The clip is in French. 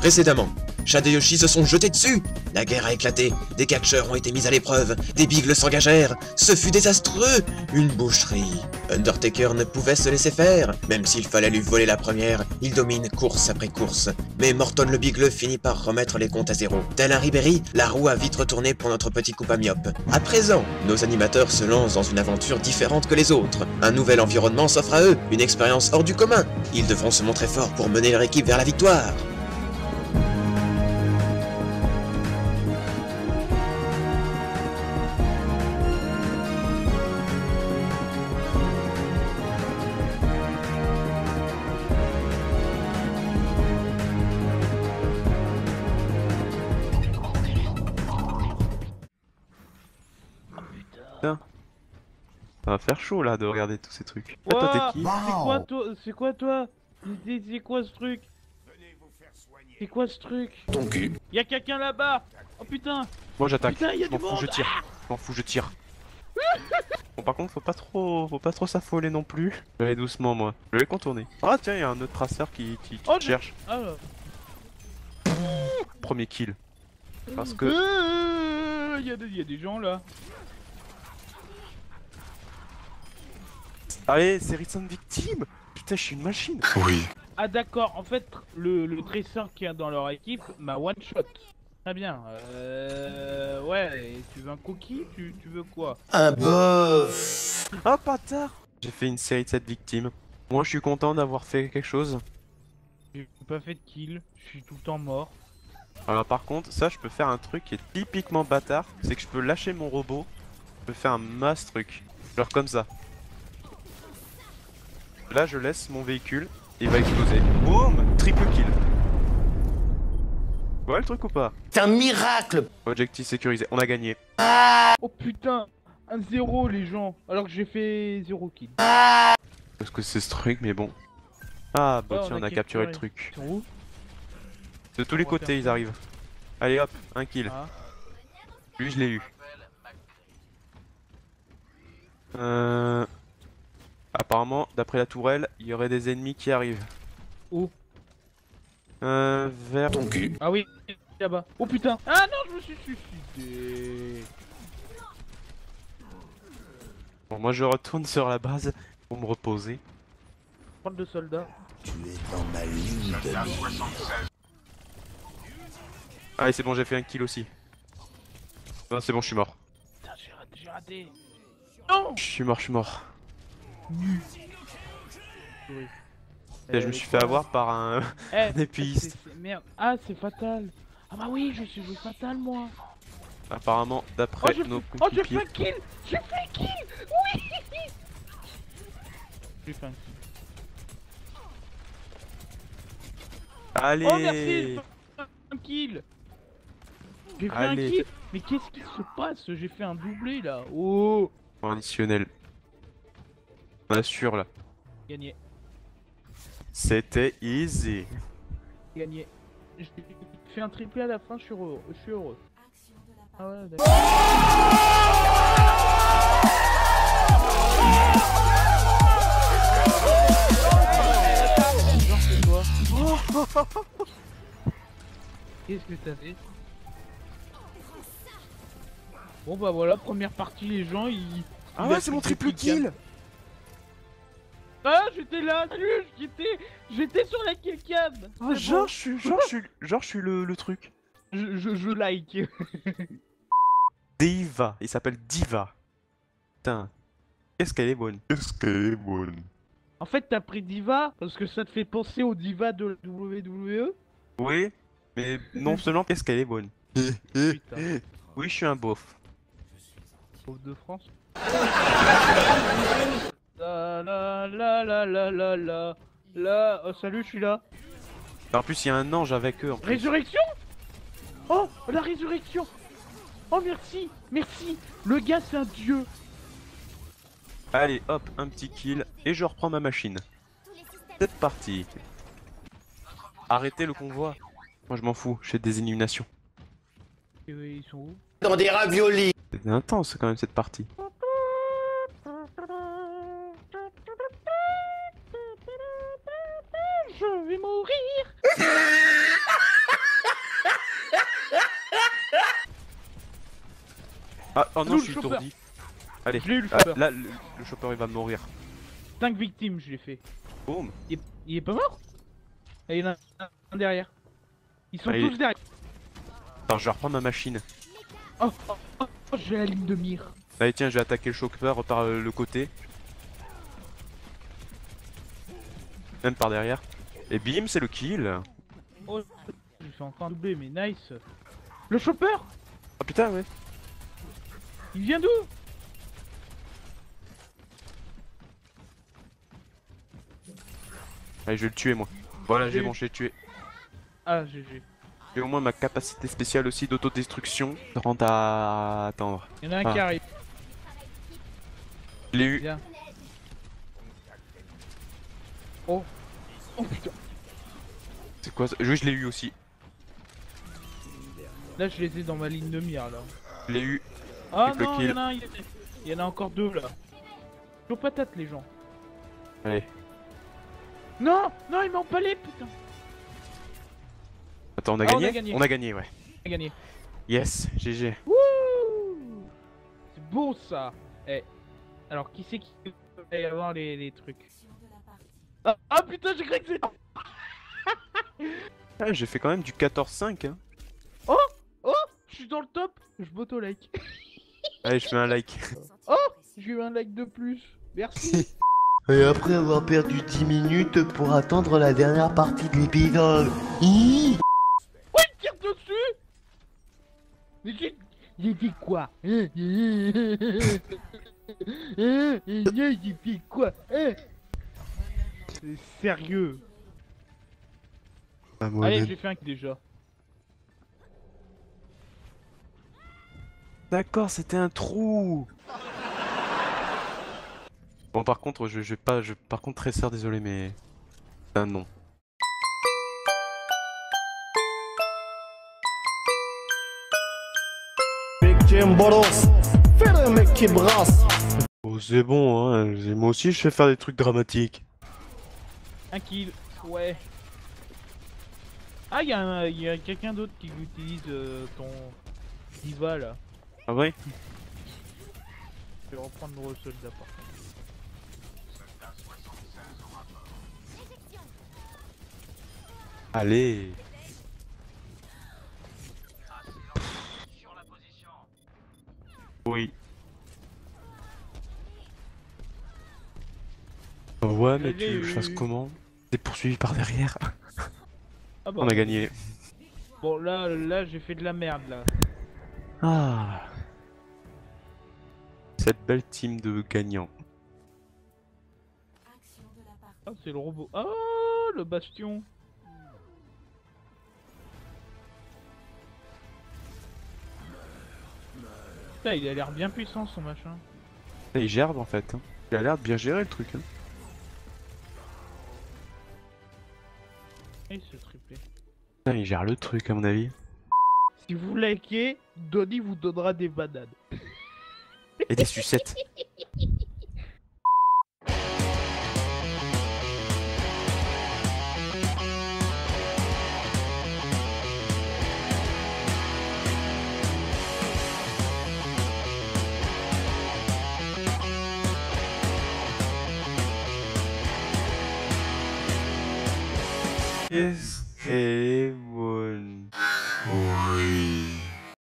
Précédemment, Shad et Yoshi se sont jetés dessus La guerre a éclaté, des catcheurs ont été mis à l'épreuve, des bigles s'engagèrent, ce fut désastreux Une boucherie Undertaker ne pouvait se laisser faire, même s'il fallait lui voler la première, il domine course après course. Mais Morton le bigle finit par remettre les comptes à zéro. Tel un Ribéry, la roue a vite retourné pour notre petit coupe à myope. À présent, nos animateurs se lancent dans une aventure différente que les autres. Un nouvel environnement s'offre à eux, une expérience hors du commun. Ils devront se montrer forts pour mener leur équipe vers la victoire. Ça va faire chaud là de regarder tous ces trucs. Ah, t'es qui C'est quoi toi C'est quoi toi C'est quoi ce truc C'est quoi ce truc Ton cul. Y'a quelqu'un là-bas Oh putain Moi j'attaque. Putain, y a Je m'en du fous, je tire. Je m'en fous, je tire. Bon par contre faut pas trop faut pas trop s'affoler non plus. Je vais aller doucement moi. Je vais contourner. Ah tiens il y a un autre traceur qui, qui, qui Oh, te cherche. Ah Premier kill. Parce que Euh, y, a des- y a des gens là Allez c'est Ritson victime Putain je suis une machine Oui. Ah d'accord, en fait le, le dresseur qui est dans leur équipe m'a one shot. Très bien. Euh... Ouais, et tu veux un cookie? Tu, tu veux quoi? Un bof. Ah bâtard J'ai fait une série de 7 victimes. Moi je suis content d'avoir fait quelque chose. J'ai pas fait de kill, je suis tout le temps mort. Alors par contre, ça je peux faire un truc qui est typiquement bâtard, c'est que je peux lâcher mon robot, je peux faire un mass truc, genre comme ça. Là je laisse mon véhicule, il va exploser. Boum Triple kill. Ouais le truc ou pas? C'est un miracle. Objectif sécurisé, on a gagné. Oh putain Un zéro les gens Alors que j'ai fait zéro kill. Parce que c'est ce truc, mais bon. Ah bah Ouais, tiens, on on a capturé le truc. Ils sont où? De tous les côtés ils arrivent. Allez hop, un kill. Ah. Lui je l'ai eu. Euh... Apparemment, d'après la tourelle, il y aurait des ennemis qui arrivent. Où Euh, vers... Ton cul. Ah oui, là-bas. Oh putain Ah non, je me suis suicidé Bon, moi je retourne sur la base pour me reposer. Prendre de soldats. Tu es dans ma ligne de mire. Allez, c'est bon, j'ai fait un kill aussi. Non, c'est bon, je suis mort. Putain, j'ai raté, j'ai raté. Non Je suis mort, je suis mort. Oui. Et je me suis fait avoir par un... Eh, un épéiste. c'est- c'est- Merde. Ah, c'est fatal. Ah bah oui, je suis joué fatal moi. Apparemment, Oh, d'après j'ai nos oh, j'ai fait un kill J'ai fait un kill Oui J'ai fait un kill. Allez Oh merci Un kill J'ai fait un kill Mais qu'est-ce qui se passe? J'ai fait un doublé là Oh Additionnel. On assure là. Gagné, C'était easy. gagné. J'ai fait un triplé à la fin, je suis heureux. Je suis heureux. Ah ouais, d'accord. Qu'est-ce que t'as fait? Bon bah voilà, première partie, les gens ils... Ah ouais, c'est mon triple kill Ah j'étais là, j'étais... J'étais sur la kill cam Ah, genre, bon. je suis, genre, je suis, genre, je suis le, le truc. je, je, je like Diva, il s'appelle Diva. Putain, qu'est-ce qu'elle est bonne. Qu'est-ce qu'elle est bonne. En fait t'as pris Diva parce que ça te fait penser au Diva de la WWE Oui, mais non seulement qu'est-ce qu'elle est bonne. Putain, Oui, je suis un beauf. pauvre de France. La la la la la la la la oh salut je suis là En plus, il y a un ange avec eux. En plus. Résurrection? Oh la résurrection Oh merci Merci Le gars c'est un dieu Allez, hop, un petit kill et je reprends ma machine. C'est parti. Arrêtez le convoi. Moi, je m'en fous. Je fais des éliminations. Et oui, Ils sont où? Dans des raviolis. C'est intense quand même cette partie. Oh non, je suis chopper. Allez, Je l'ai eu le ah, chopper. là, le, le chopper il va mourir. 5 victimes, je l'ai fait. Boum. Il est, il est pas mort? Et il y en a un derrière. Ils sont Ah, tous derrière. Attends, je vais reprendre ma machine. Oh, oh, oh, oh, j'ai la ligne de mire. Allez, tiens, je vais attaquer le chopper par euh, le côté. Même par derrière. Et bim, c'est le kill. Oh, j'ai fait encore un doublé, mais nice. Le chopper Oh putain, ouais. Il vient d'où? Allez, je vais le tuer, moi. Voilà, j'ai bon, je l'ai tué. Ah, GG. J'ai au moins ma capacité spéciale aussi d'autodestruction. Rend à attendre. Il y en a un Ah. qui arrive. Je l'ai eu. Oh. Oh putain. C'est quoi ça? Oui, je l'ai eu aussi. Là, je les ai dans ma ligne de mire, là. Je l'ai eu. Ah Triple non, il y en a un, il y en a- encore deux, là. Aux patates, les gens. Allez. Non Non, ils m'ont empalé, putain Attends, on a, Ah, on a gagné. On a gagné, ouais. On a gagné. Yes, GG. Wouh C'est beau, ça Eh. Alors, qui c'est qui va y avoir les, les trucs ah, ah, putain, j'ai cru que c'était... Ah, j'ai fait quand même du 14-5. Hein. Oh Je suis dans le top Je m'auto-like. Allez, je fais un like. Oh J'ai eu un like de plus. Merci. Et après avoir perdu 10 minutes pour attendre la dernière partie de l'épisode. Ouais, il tire dessus? Mais j'ai... J'ai dit quoi? Hein Hein Hein J'ai fait quoi? Hein C'est sérieux Ah, Allez, j'ai fait un déjà. D'accord, c'était un trou. Bon, par contre, je, je vais pas. Je, par contre, très désolé, mais. C'est un non. Big Jim Boros, fais le mec qui brasse. Oh, c'est bon, hein. Moi aussi, je sais faire des trucs dramatiques. Un kill, ouais. Ah, il y a, un- y a quelqu'un d'autre qui utilise euh, ton diva là. Ah, vrai Je vais reprendre le soldat par contre. Allez. Oui. Ouais, mais tu veux que je fasse Allez. comment? T'es poursuivi par derrière. Ah bah, On a gagné. Bon, là, là j'ai fait de la merde là. Ah. Cette belle team de gagnants. Ah, c'est le robot. Ah, le bastion. Putain, il a l'air bien puissant son machin. Il gère en fait. hein. Il a l'air de bien gérer le truc. hein. Et ce triplé. Putain, il gère le truc à mon avis. Si vous likez, Donny vous donnera des bananes. Et des sucettes.